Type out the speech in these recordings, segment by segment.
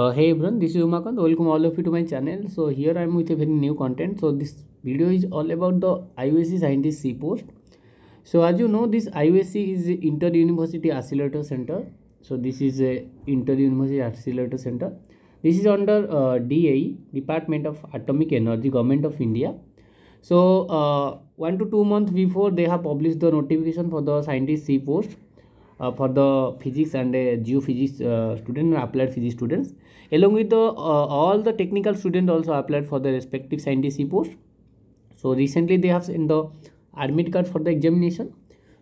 Uh, hey everyone, this is Umakant. Welcome all of you to my channel. So here I am with a very new content. So this video is all about the IUAC Scientist C post. So as you know, this IUAC is Inter University Accelerator Center. So this is a Inter University Accelerator Center. This is under uh, DAE, Department of Atomic Energy, Government of India. So uh, one to two months before they have published the notification for the scientist C post for the physics and uh, geophysics uh, student and applied physics students. Along with the uh, all the technical students also applied for the respective scientist C post. So recently they have sent the admit card for the examination.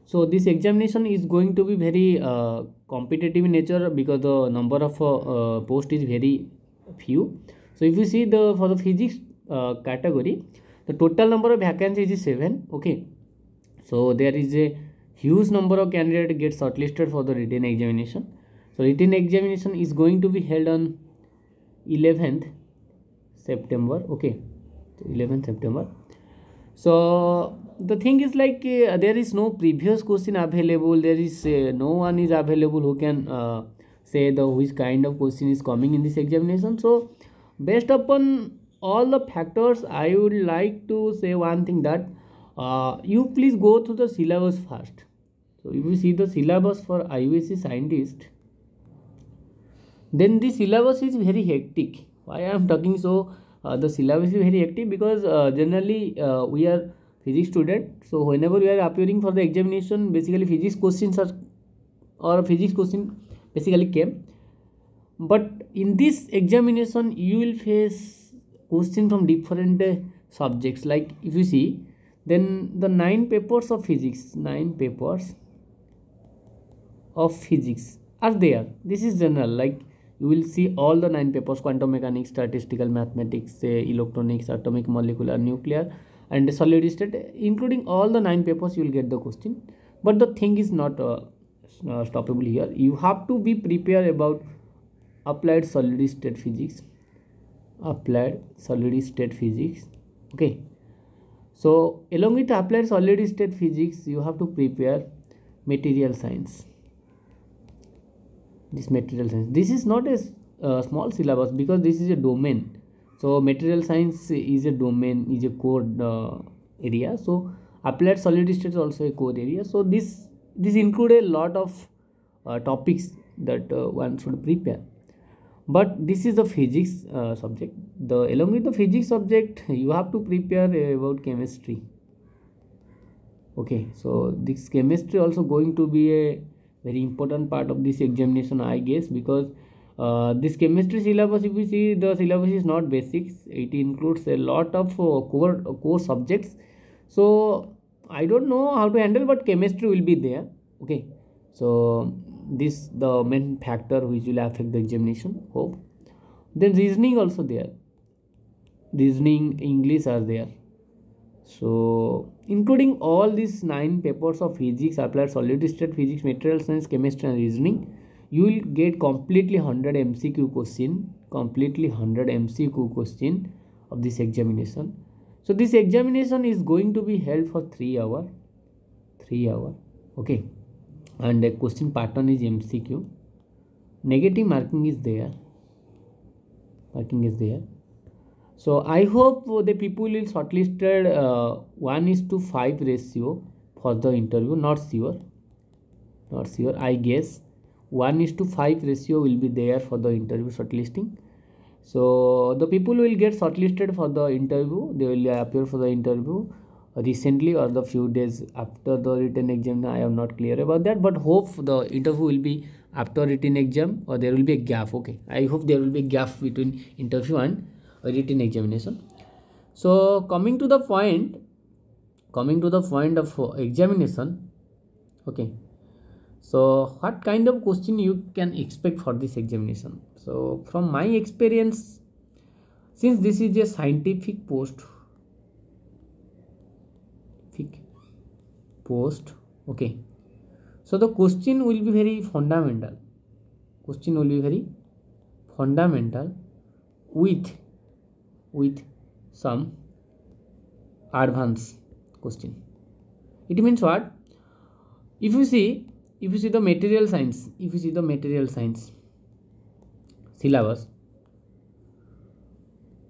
So this examination is going to be very uh, competitive in nature because the number of uh, uh, post is very few. So if you see the for the physics uh, category, the total number of vacancies is seven. Okay, so there is a huge number of candidates get shortlisted for the written examination. So written examination is going to be held on 11th September. Okay, 11th September. So the thing is like uh, there is no previous question available. There is uh, no one is available who can uh, say the which kind of question is coming in this examination. So based upon all the factors, I would like to say one thing that uh, you please go through the syllabus first. So if you see the syllabus for IUC scientist, then the syllabus is very hectic. Why I am talking so? Uh, the syllabus is very hectic because uh, generally uh, we are physics student. So whenever we are appearing for the examination, basically physics questions are or physics question basically came. But in this examination, you will face question from different uh, subjects. Like if you see, then the nine papers of physics, nine papers of physics are there. This is general. Like you will see all the nine papers: quantum mechanics, statistical mathematics, electronics, atomic, molecular, nuclear, and solid state. Including all the nine papers, you will get the question. But the thing is not uh, uh, stoppable here. You have to be prepared about applied solid state physics applied solid state physics okay so along with applied solid state physics you have to prepare material science this material science. This is not a uh, small syllabus because this is a domain. So material science is a domain is a core uh, area. So applied solid state is also a core area. So this this include a lot of uh, topics that uh, one should prepare. But this is the physics uh, subject. The along with the physics subject you have to prepare about chemistry. Okay so this chemistry also going to be a very important part of this examination i guess because uh, this chemistry syllabus if you see the syllabus is not basics. It includes a lot of uh, core core subjects. So i don't know how to handle but chemistry will be there. Okay. So this the main factor which will affect the examination hope. Then reasoning also there. Reasoning english are there so including all these nine papers of physics applied solid state physics material science chemistry and reasoning you will get completely 100 mcq question completely 100 mcq question of this examination. So this examination is going to be held for 3 hour 3 hour okay? And the question pattern is mcq negative marking is there. Marking is there so i hope the people will shortlisted uh, 1 is to 5 ratio for the interview not sure. Not sure i guess. 1 is to 5 ratio will be there for the interview shortlisting. So the people will get shortlisted for the interview. They will appear for the interview recently or the few days after the written exam. I am not clear about that but hope the interview will be after written exam or there will be a gap okay? I hope there will be a gap between interview and written examination. So coming to the point coming to the point of uh, examination okay. So what kind of question you can expect for this examination? So from my experience since this is a scientific post post okay. So the question will be very fundamental. Question will be very fundamental with with some advanced question. It means what? If you see if you see the material science if you see the material science syllabus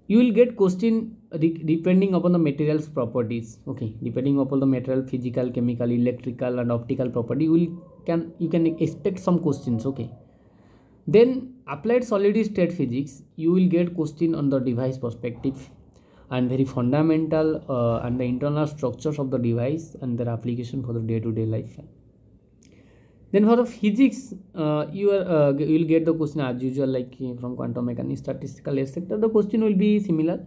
you will get question depending upon the materials properties okay? Depending upon the material physical chemical electrical and optical property you will can you can expect some questions okay then applied solid state physics you will get question on the device perspective and very fundamental uh, and the internal structures of the device and their application for the day-to-day -day life. Then for the physics uh, you are uh, you will get the question as usual like uh, from quantum mechanics statistical etc the question will be similar.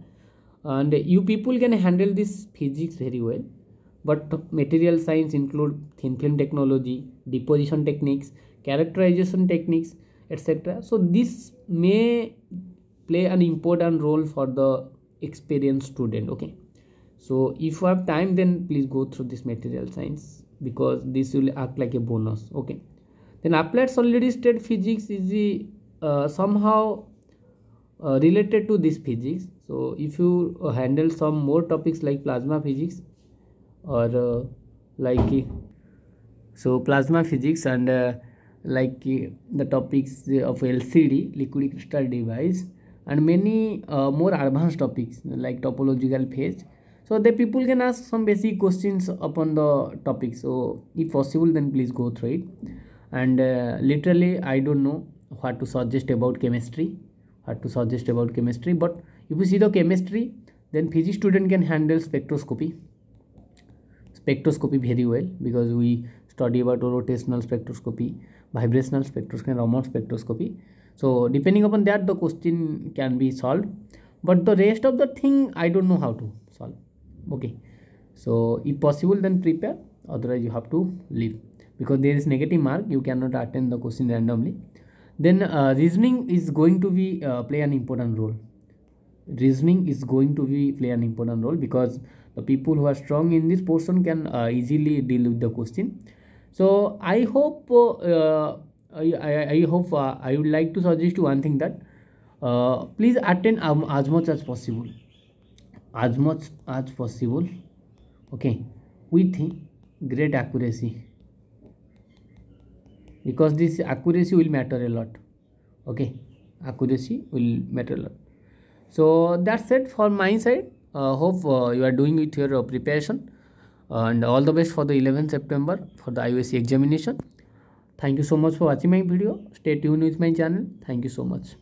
And you people can handle this physics very well but material science include thin film technology deposition techniques characterization techniques etc. So this may play an important role for the experienced student okay? So if you have time then please go through this material science because this will act like a bonus okay? Then applied solid state physics is the, uh, somehow uh, related to this physics. So if you uh, handle some more topics like plasma physics or uh, like so plasma physics and uh, like the topics of lcd liquid crystal device and many uh, more advanced topics like topological phase. So the people can ask some basic questions upon the topic. So if possible then please go through it. And uh, literally i don't know what to suggest about chemistry what to suggest about chemistry but if you see the chemistry then physics student can handle spectroscopy. Spectroscopy very well because we study about rotational spectroscopy vibrational spectroscopy raman spectroscopy. So depending upon that the question can be solved. But the rest of the thing i don't know how to solve. Okay. So if possible then prepare. Otherwise you have to leave. Because there is negative mark you cannot attend the question randomly. Then uh, reasoning is going to be uh, play an important role. Reasoning is going to be play an important role because the people who are strong in this portion can uh, easily deal with the question so i hope uh, I, I, I, hope uh, i would like to suggest one thing that uh, please attend um, as much as possible. As much as possible. Okay. With great accuracy. Because this accuracy will matter a lot. Okay. Accuracy will matter a lot. So that's it for my side. Uh, hope uh, you are doing with your uh, preparation and all the best for the 11th september for the iuac examination. Thank you so much for watching my video. Stay tuned with my channel. Thank you so much